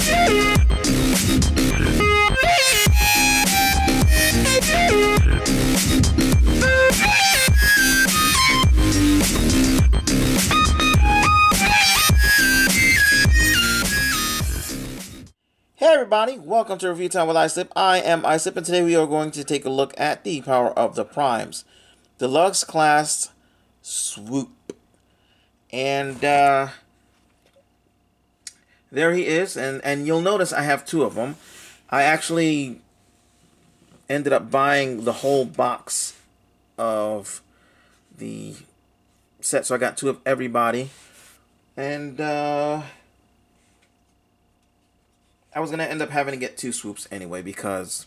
Hey everybody, welcome to Review Time with iSlip. I am iSlip and today we are going to take a look at the power of the primes. Deluxe class swoop. And uh, there he is, and, and you'll notice I have two of them. I actually ended up buying the whole box of the set, so I got two of everybody. And uh, I was gonna end up having to get two swoops anyway because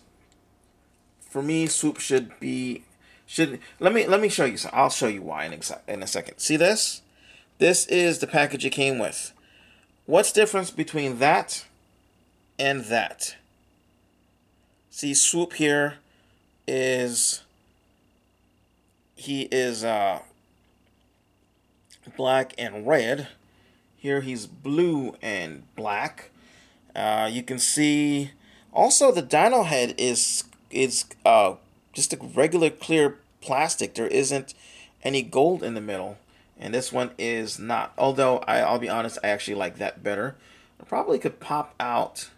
for me swoop should be should let me let me show you. So I'll show you why in in a second. See this? This is the package it came with. What's difference between that and that? See, swoop here is he is uh, black and red. Here he's blue and black. Uh, you can see also the dino head is is uh, just a regular clear plastic. There isn't any gold in the middle. And this one is not. Although, I, I'll be honest, I actually like that better. I probably could pop out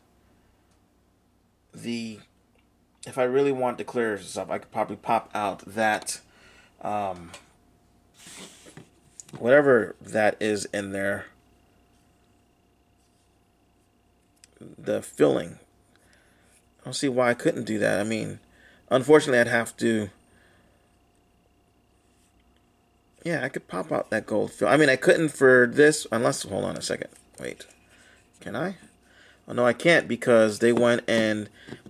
the... If I really want to clear this up, I could probably pop out that... Um, whatever that is in there. The filling. I don't see why I couldn't do that. I mean, unfortunately, I'd have to Yeah, I could pop out that gold fill. I mean, I couldn't for this, unless, hold on a second. Wait, can I? Oh, no, I can't because they went and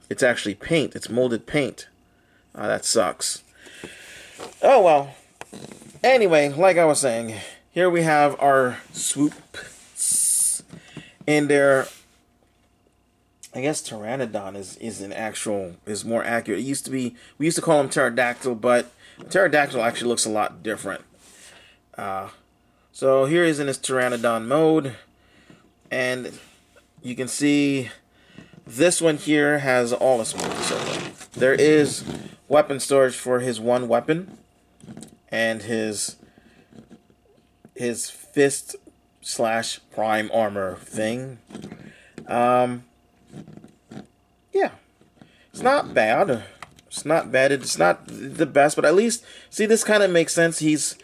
it's actually paint. It's molded paint. Oh, that sucks. Oh, well. Anyway, like I was saying, here we have our swoops. And their, I guess Pteranodon is, is an actual, is more accurate. It used to be, we used to call them pterodactyl, but pterodactyl actually looks a lot different. Uh, so here is in his Pteranodon mode. And you can see this one here has all the smooth. So there is weapon storage for his one weapon and his his fist slash prime armor thing. Um, yeah, it's not bad. It's not bad. It's not the best, but at least see this kind of makes sense. He's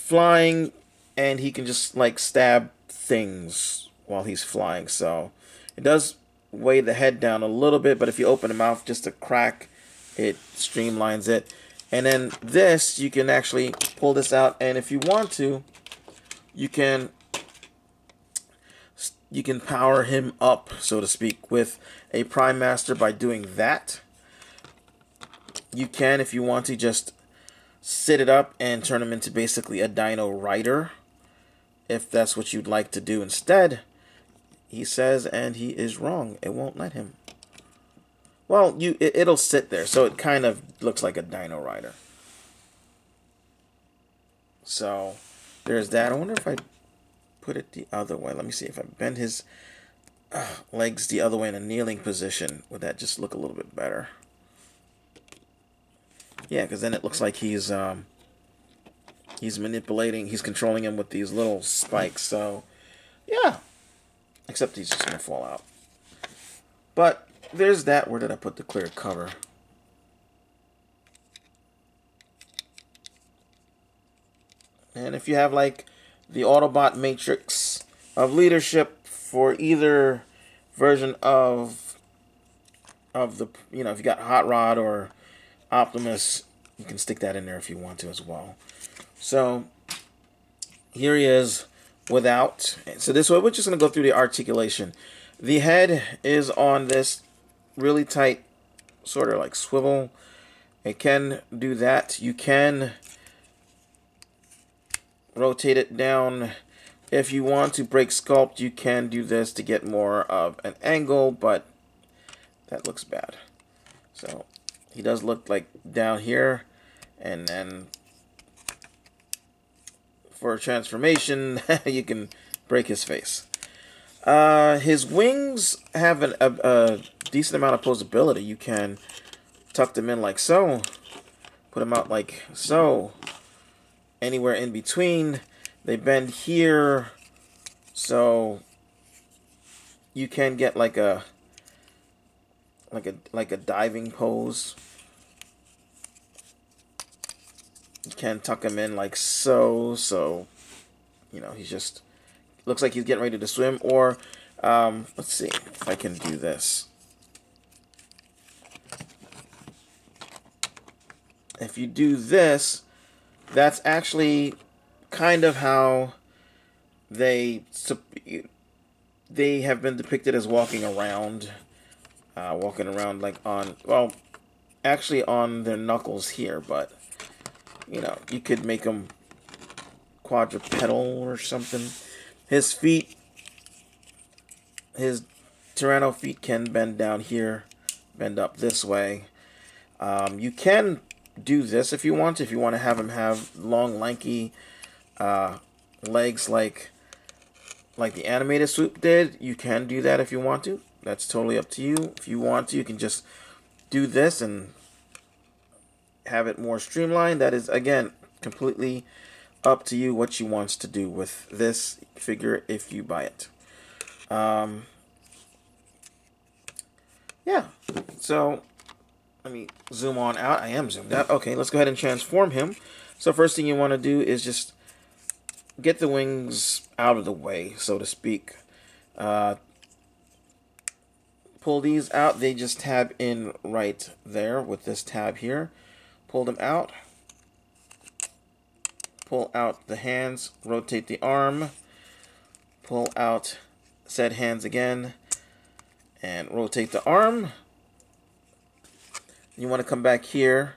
flying and he can just like stab things while he's flying. So it does weigh the head down a little bit, but if you open the mouth just a crack, it streamlines it. And then this, you can actually pull this out, and if you want to, you can you can power him up, so to speak, with a Prime Master by doing that. You can, if you want to, just sit it up and turn him into basically a Dino Rider, if that's what you'd like to do instead. He says, and he is wrong. It won't let him. Well, you it, it'll sit there, so it kind of looks like a Dino Rider. So, there's that. I wonder if I put it the other way. Let me see if I bend his uh, legs the other way in a kneeling position. Would that just look a little bit better? Yeah, because then it looks like he's um, he's manipulating, he's controlling him with these little spikes. So, yeah. Except he's just to fall out. But there's that. Where did I put the clear cover? And if you have like the Autobot matrix of leadership for either version of of the you know if you got Hot Rod or Optimus, you can stick that in there if you want to as well. So here he is without. So this way, we're just going to go through the articulation. The head is on this really tight sort of like swivel. It can do that. You can rotate it down. If you want to break sculpt, you can do this to get more of an angle, but that looks bad. So he does look like down here and then for a transformation you can break his face Uh, his wings have an, a, a decent amount of posability. You can tuck them in like so, put them out like so, anywhere in between. They bend here, so you can get like a like a like a diving pose. You can tuck him in like so, so you know he's just looks like he's getting ready to swim. Or um, let's see if I can do this. If you do this, that's actually kind of how they they have been depicted as walking around, uh, walking around like on well, actually on their knuckles here, but you know you could make them quadrupedal or something. His feet, his Tyranno feet can bend down here, bend up this way. Um, you can do this if you want. If you want to have him have long, lanky uh, legs like like the animated swoop did, you can do that if you want to. That's totally up to you. If you want to, you can just do this and have it more streamlined. That is, again, completely up to you what you want to do with this figure if you buy it. Um, yeah, so let me zoom on out. I am zoomed out. Okay, let's go ahead and transform him. So first thing you want to do is just get the wings out of the way, so to speak. Uh, pull these out. They just tab in right there with this tab here. Pull them out. Pull out the hands. Rotate the arm. Pull out said hands again. And rotate the arm. You want to come back here.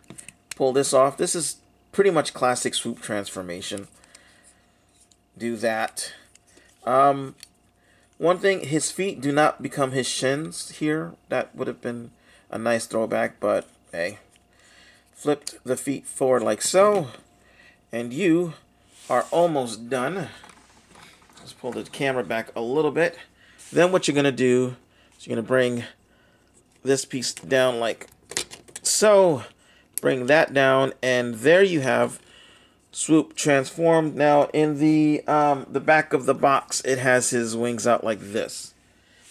Pull this off. This is pretty much classic swoop transformation do that. Um, one thing, his feet do not become his shins here. That would have been a nice throwback, but hey. Flipped the feet forward like so. And you are almost done. Let's pull the camera back a little bit. Then what you're going to do is you're going to bring this piece down like so. Bring that down, and there you have swoop transformed. Now in the um, the back of the box, it has his wings out like this,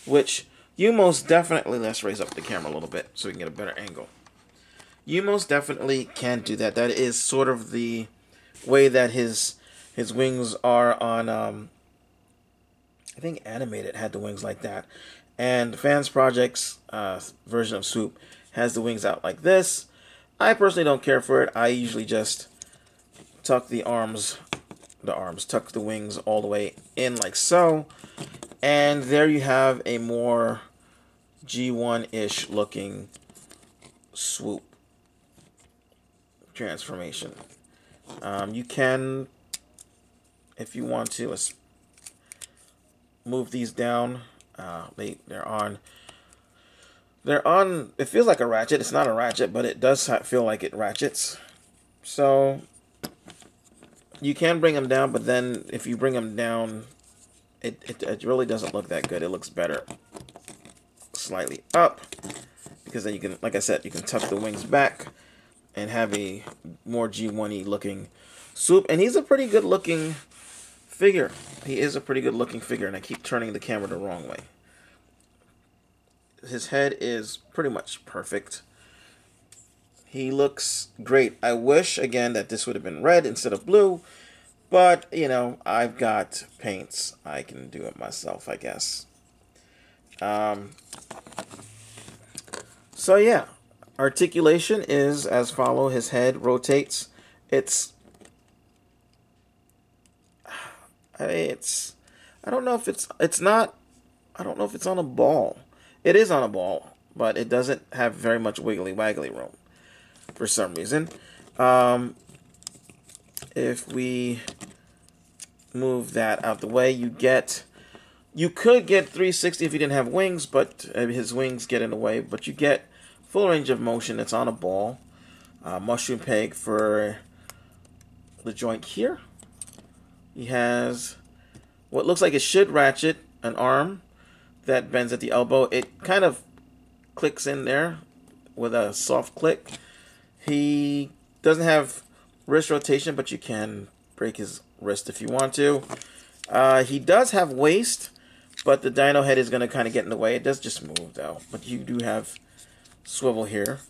which you most definitely let's raise up the camera a little bit so we can get a better angle. You most definitely can do that. That is sort of the way that his his wings are on. Um, I think animated had the wings like that, and Fans Projects uh, version of Swoop has the wings out like this. I personally don't care for it. I usually just tuck the arms, the arms, tuck the wings all the way in like so. And there you have a more G1-ish looking swoop transformation. Um, you can, if you want to, let's move these down. Uh, they, they're on they're on it feels like a ratchet it's not a ratchet but it does feel like it ratchets so you can bring them down, but then if you bring them down, it, it, it really doesn't look that good. It looks better slightly up because then you can, like I said, you can tuck the wings back and have a more G1E looking swoop. And he's a pretty good looking figure. He is a pretty good looking figure, and I keep turning the camera the wrong way. His head is pretty much perfect. He looks great. I wish, again, that this would have been red instead of blue. But, you know, I've got paints. I can do it myself, I guess. Um, so, yeah. Articulation is as follow. His head rotates. It's... It's... I don't know if it's... It's not... I don't know if it's on a ball. It is on a ball, but it doesn't have very much wiggly waggly room for some reason. Um, if we move that out the way, you get... You could get 360 if you didn't have wings, but uh, his wings get in the way. But you get full range of motion. It's on a ball. Uh, mushroom peg for the joint here. He has what looks like it should ratchet an arm. that bends at the elbow. It kind of clicks in there with a soft click. He doesn't have wrist rotation, but you can break his wrist if you want to. Uh, he does have waist, but the dino head is going to kind of get in the way. It does just move though, but you do have swivel here.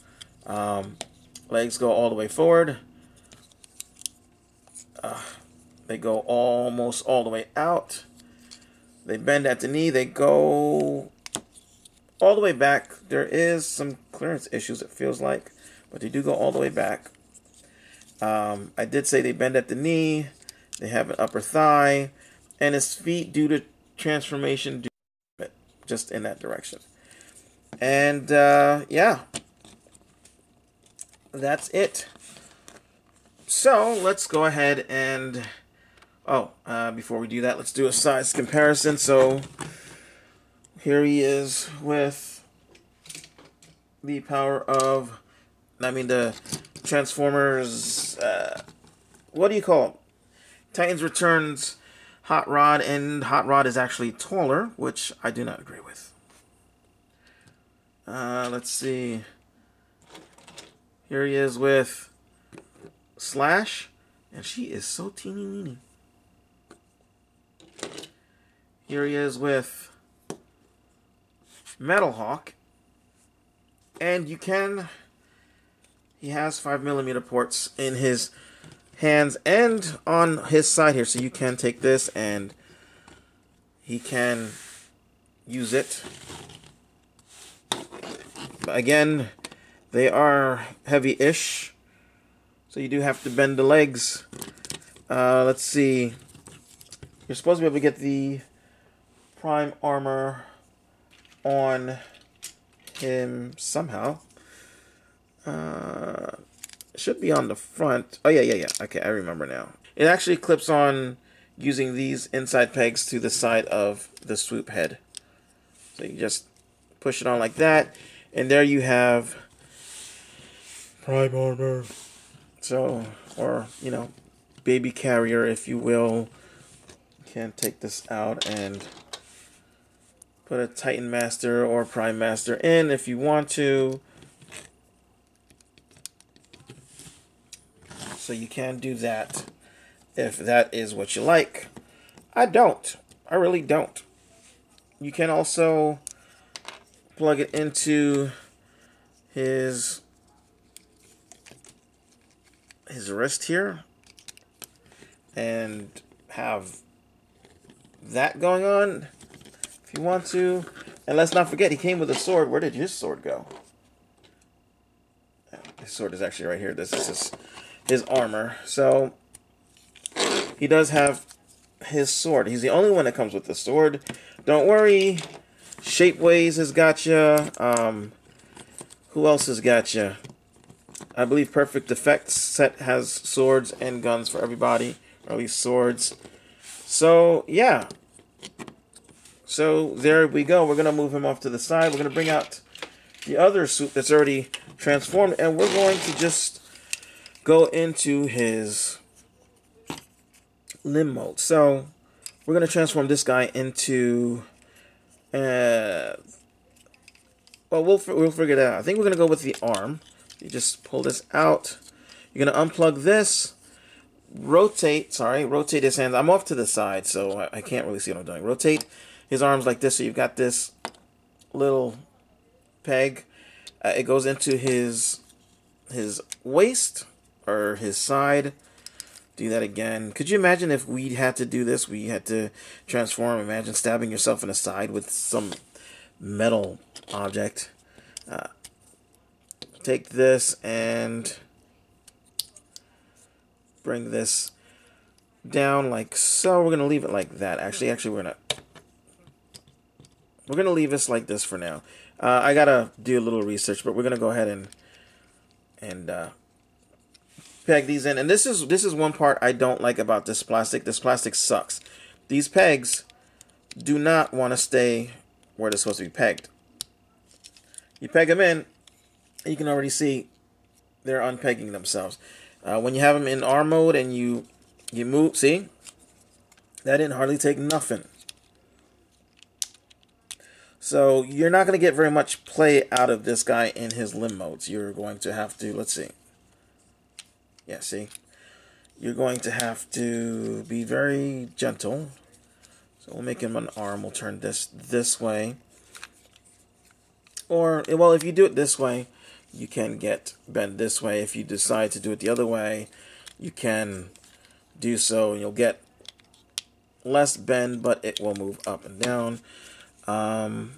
Um, legs go all the way forward. Uh, they go almost all the way out. They bend at the knee. They go all the way back. There is some clearance issues, it feels like, but they do go all the way back. Um, I did say they bend at the knee. They have an upper thigh. And his feet, due to transformation, do just in that direction. And uh, yeah, that's it. So let's go ahead and oh, uh, before we do that, let's do a size comparison. So here he is with the power of, I mean the Transformers. Uh, what do you call them? Titans Returns Hot Rod, and Hot Rod is actually taller, which I do not agree with. Uh, let's see. Here he is with Slash, and she is so teeny weeny. Here he is with Metal Hawk, and you can. He has five millimeter ports in his hands and on his side here. So you can take this and he can use it. But again, they are heavy-ish. So you do have to bend the legs. Uh, let's see. You're supposed to be able to get the prime armor on him somehow. Uh, should be on the front. Oh, yeah, yeah, yeah. Okay, I remember now. It actually clips on using these inside pegs to the side of the swoop head. So you just push it on like that. And there you have prime armor. So, or, you know, baby carrier, if you will. Can take this out and put a Titan Master or Prime Master in if you want to. So you can do that if that is what you like. I don't. I really don't. You can also plug it into his his wrist here and have that going on if you want to. And let's not forget, he came with a sword. Where did his sword go? His sword is actually right here. This is his his armor. So he does have his sword. He's the only one that comes with the sword. Don't worry. Shapeways has got you. Um, who else has got you? I believe Perfect Effects set has swords and guns for everybody, or at least swords. So yeah. So there we go. We're gonna move him off to the side. We're gonna bring out the other Swoop that's already transformed, and we're going to just go into his limb mode. So we're going to transform this guy into, uh, well, we'll, we'll figure that out. I think we're going to go with the arm. You just pull this out. You're going to unplug this, rotate, sorry, rotate his hands. I'm off to the side, so I, I can't really see what I'm doing. Rotate his arms like this, so you've got this little peg. Uh, it goes into his his waist or his side. Do that again. Could you imagine if we had to do this? We had to transform. Imagine stabbing yourself in the side with some metal object. Uh, take this and bring this down like so. We're gonna leave it like that. Actually, actually, we're gonna we're gonna leave this like this for now. Uh, I gotta do a little research, but we're gonna go ahead and and uh, peg these in. And this is this is one part I don't like about this plastic. This plastic sucks. These pegs do not want to stay where they're supposed to be pegged. You peg them in, you can already see they're unpegging themselves. Uh, when you have them in arm mode and you you move, see, that didn't hardly take nothing. So you're not going to get very much play out of this guy in his limb modes. You're going to have to, let's see. Yeah, see? You're going to have to be very gentle. So we'll make him an arm. We'll turn this this way. Or, well, if you do it this way, you can get bent this way. If you decide to do it the other way, you can do so. and You'll get less bend, but it will move up and down. Um,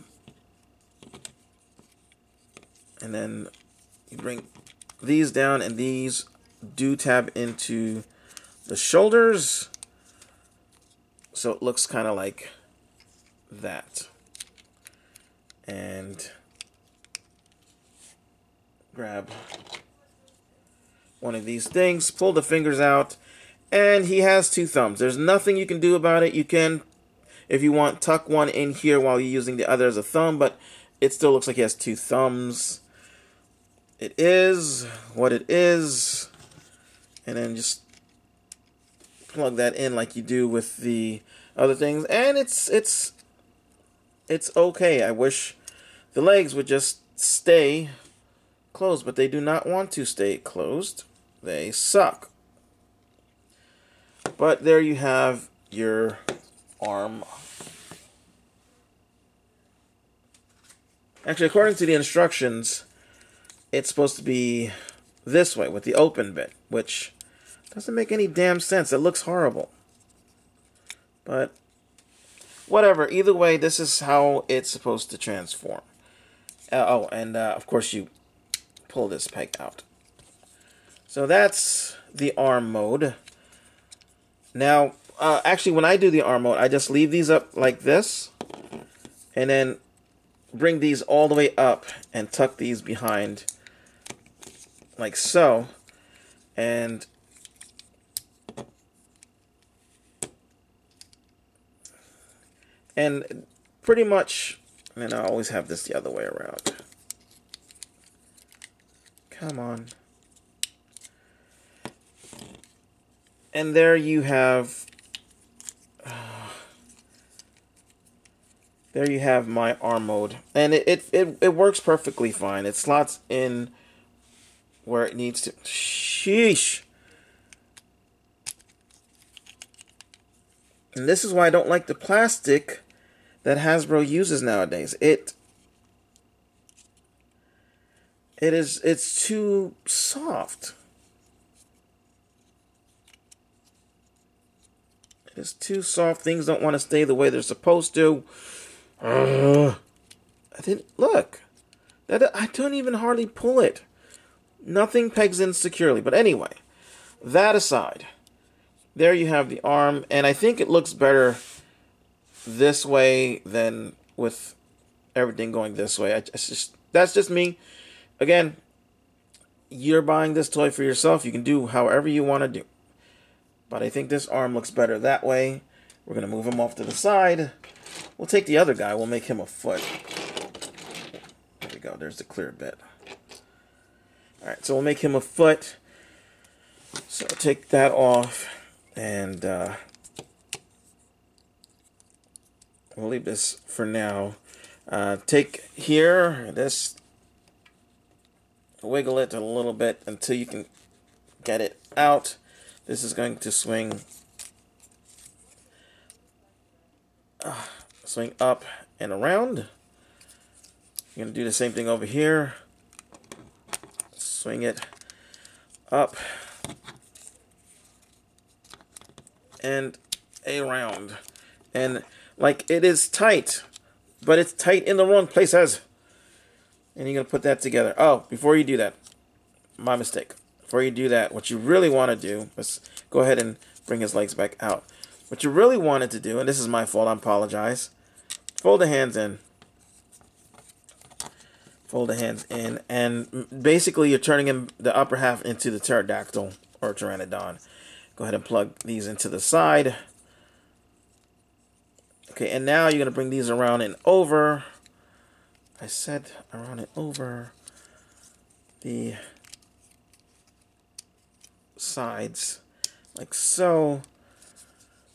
and then you bring these down, and these do tab into the shoulders. So it looks kind of like that. And grab one of these things, pull the fingers out, and he has two thumbs. There's nothing you can do about it. You can, if you want, tuck one in here while you're using the other as a thumb, but it still looks like he has two thumbs. It is what it is. And then just plug that in like you do with the other things. And it's, it's, it's okay. I wish the legs would just stay closed, but they do not want to stay closed. They suck. But there you have your arm. Actually, according to the instructions, it's supposed to be this way with the open bit, which doesn't make any damn sense. It looks horrible. But whatever. Either way, this is how it's supposed to transform. Uh, oh, and uh, of course you pull this peg out. So that's the arm mode. Now, uh, actually, when I do the arm mode, I just leave these up like this, and then bring these all the way up and tuck these behind like so, and and pretty much, and I always have this the other way around. Come on. and there you have there you have my arm mode and it, it, it, it works perfectly fine it slots in where it needs to sheesh and this is why I don't like the plastic that Hasbro uses nowadays it it is it's too soft It's too soft. Things don't want to stay the way they're supposed to. Uh, I didn't look. That I don't even hardly pull it. Nothing pegs in securely. But anyway, that aside, there you have the arm, and I think it looks better this way than with everything going this way. I just that's just me. Again, you're buying this toy for yourself. You can do however you want to do. But I think this arm looks better that way. We're going to move him off to the side. We'll take the other guy. We'll make him a foot. There we go. There's the clear bit. Alright, so we'll make him a foot. So take that off. And uh, we'll leave this for now. Uh, take here, this, wiggle it a little bit until you can get it out. This is going to swing uh, swing up and around. You're going to do the same thing over here. Swing it up and around. And like it is tight, but it's tight in the wrong places. And you're going to put that together. Oh, before you do that, my mistake before you do that, what you really want to do, let's go ahead and bring his legs back out. What you really wanted to do, and this is my fault, I apologize, fold the hands in. Fold the hands in, and basically you're turning him, the upper half into the pterodactyl or pteranodon. Go ahead and plug these into the side. Okay, and now you're going to bring these around and over. I said around and over the sides like so.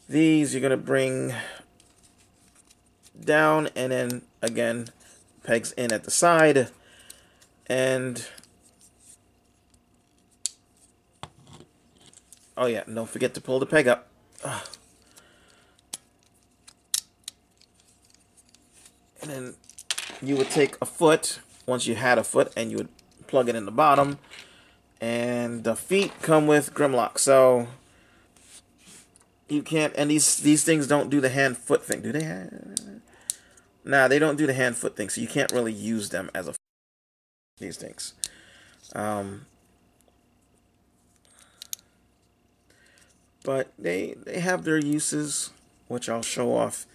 These you're going to bring down and then again pegs in at the side and oh yeah don't forget to pull the peg up Ugh. And then you would take a foot once you had a foot and you would plug it in the bottom. And the feet come with Grimlock. So you can't and these these things don't do the hand foot thing. Do they have nah they don't do the hand foot thing so you can't really use them as a these things. Um but they they have their uses which I'll show off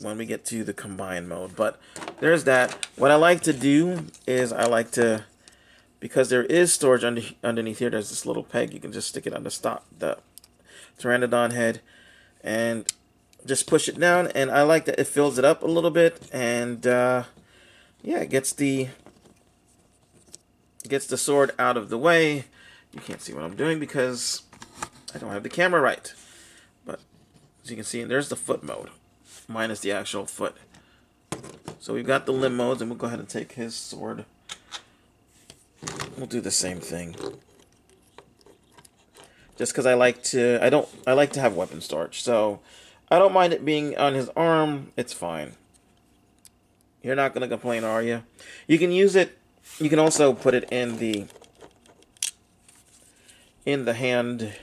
when we get to the combine mode. But there's that. What I like to do is I like to because there is storage under, underneath here there's this little peg. You can just stick it on the stop the Pteranodon head and just push it down. And I like that it fills it up a little bit and uh, yeah it gets the gets the sword out of the way. You can't see what I'm doing because I don't have the camera right. But as you can see there's the foot mode minus the actual foot. So we've got the limb modes and we'll go ahead and take his sword. We'll do the same thing. Just because I like to I don't I like to have weapon storage so I don't mind it being on his arm. It's fine. You're not gonna complain are you you can use it you can also put it in the in the hand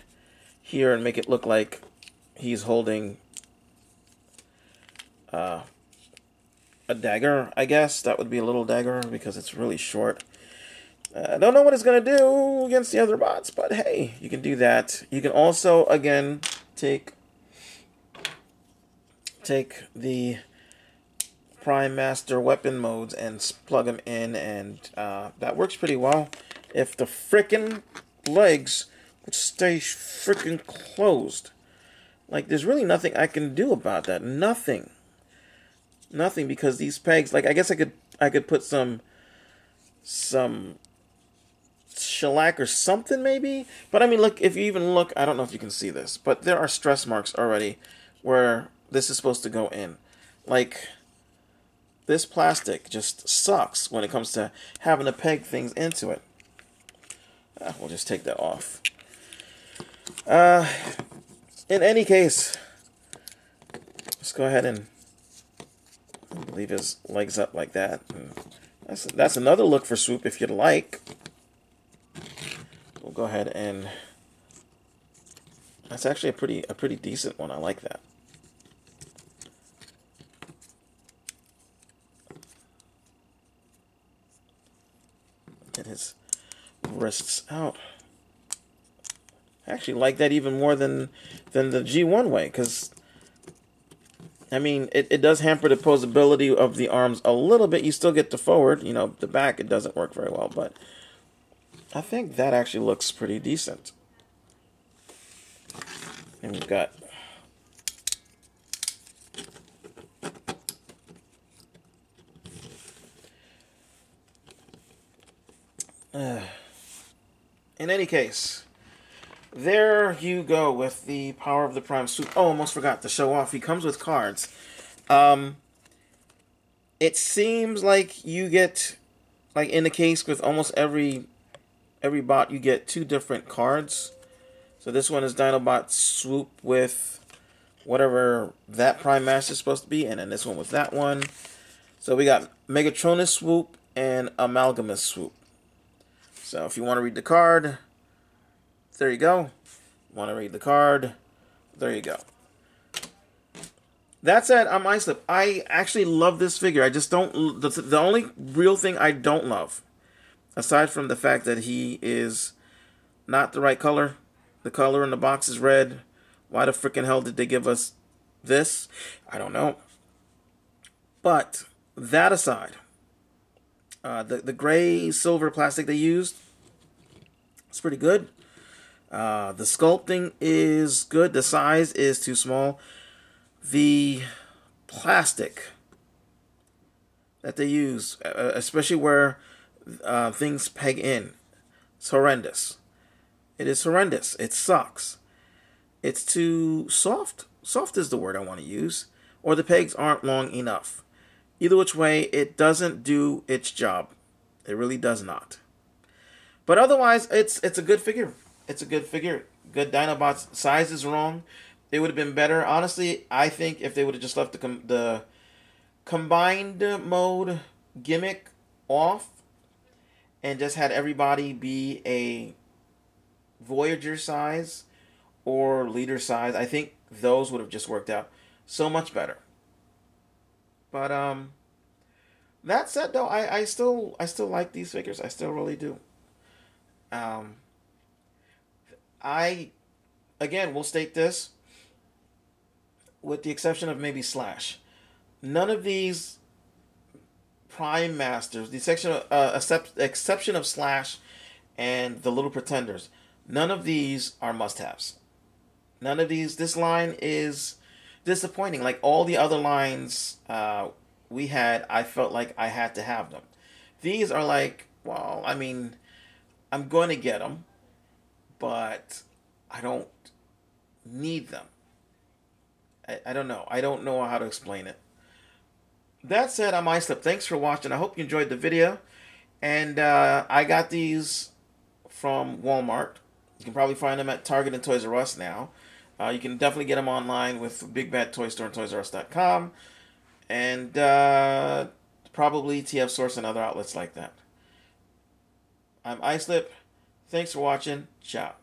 here and make it look like he's holding uh, a dagger I guess that would be a little dagger because it's really short I don't know what it's going to do against the other bots, but hey, you can do that. You can also, again, take take the Prime Master weapon modes and plug them in, and uh, that works pretty well. If the frickin' legs would stay frickin' closed. Like, there's really nothing I can do about that. Nothing. Nothing, because these pegs, like, I guess I could, I could put some, some shellac or something maybe. But I mean, look, if you even look, I don't know if you can see this, but there are stress marks already where this is supposed to go in. Like, this plastic just sucks when it comes to having to peg things into it. Uh, we'll just take that off. Uh, in any case, let's go ahead and leave his legs up like that. That's, that's another look for swoop if you'd like we'll go ahead and that's actually a pretty a pretty decent one. I like that. Get his wrists out. I actually like that even more than than the G1 way because I mean it, it does hamper the posability of the arms a little bit. You still get the forward, you know, the back it doesn't work very well, but I think that actually looks pretty decent. And we've got uh, in any case, there you go with the power of the prime Swoop. Oh, almost forgot to show off. He comes with cards. Um, it seems like you get, like in the case with almost every every bot you get two different cards. So this one is Dinobot Swoop with whatever that Prime Master is supposed to be, and then this one with that one. So we got Megatronus Swoop and Amalgamous Swoop. So if you want to read the card, there you go. Want to read the card, there you go. That said, I'm Islip. I actually love this figure. I just don't. The, the only real thing I don't love aside from the fact that he is not the right color, the color in the box is red. Why the freaking hell did they give us this? I don't know. But that aside, uh, the the gray silver plastic they used, it's pretty good. Uh, the sculpting is good. The size is too small. The plastic that they use, uh, especially where uh, things peg in. It's horrendous. It is horrendous. It sucks. It's too soft. Soft is the word I want to use. or the pegs aren't long enough. Either which way, it doesn't do its job. It really does not. But otherwise, it's it's a good figure. It's a good figure. Good Dinobots. Size is wrong. It would have been better. Honestly, I think if they would have just left the com- the combined mode gimmick off and just had everybody be a Voyager size or leader size, I think those would have just worked out so much better. But um that said though, I, I still I still like these figures. I still really do. Um I again will state this with the exception of maybe Slash. None of these Prime Masters, the section of, uh, except, exception of Slash and the Little Pretenders, none of these are must-haves. None of these. This line is disappointing. Like all the other lines uh, we had, I felt like I had to have them. These are like, well, I mean, I'm going to get them, but I don't need them. I, I don't know. I don't know how to explain it. That said, I'm Islip. Thanks for watching. I hope you enjoyed the video. And uh, I got these from Walmart. You can probably find them at Target and Toys R Us now. Uh, you can definitely get them online with Big Bad Toy Store and ToysRUs.com. And uh, probably TF Source and other outlets like that. I'm Islip. Thanks for watching. Ciao.